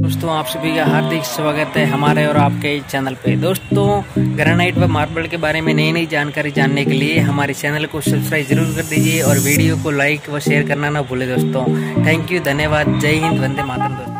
दोस्तों, आप सभी का हार्दिक स्वागत है हमारे और आपके चैनल पे। दोस्तों ग्रेनाइट व मार्बल के बारे में नई नई जानकारी जानने के लिए हमारे चैनल को सब्सक्राइब ज़रूर कर दीजिए और वीडियो को लाइक व शेयर करना ना भूले दोस्तों। थैंक यू धन्यवाद। जय हिंद, वंदे मातरम दोस्तों।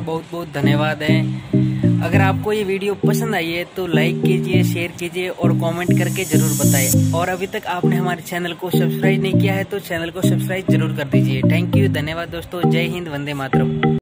बहुत बहुत धन्यवाद है। अगर आपको ये वीडियो पसंद आई है तो लाइक कीजिए शेयर कीजिए और कमेंट करके ज़रूर बताएँ। और अभी तक आपने हमारे चैनल को सब्सक्राइब नहीं किया है तो चैनल को सब्सक्राइब ज़रूर कर दीजिए। थैंक यू धन्यवाद दोस्तों। जय हिंद, वंदे मातरम।